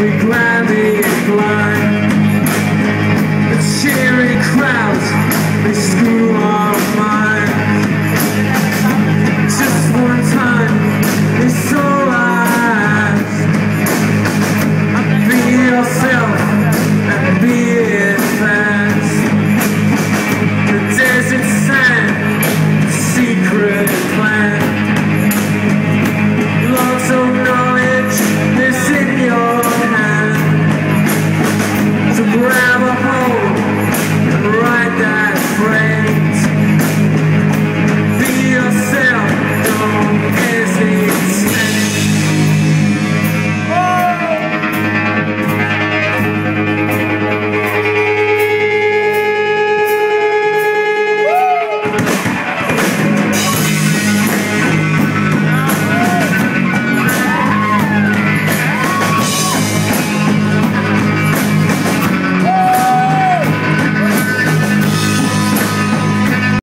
we gladly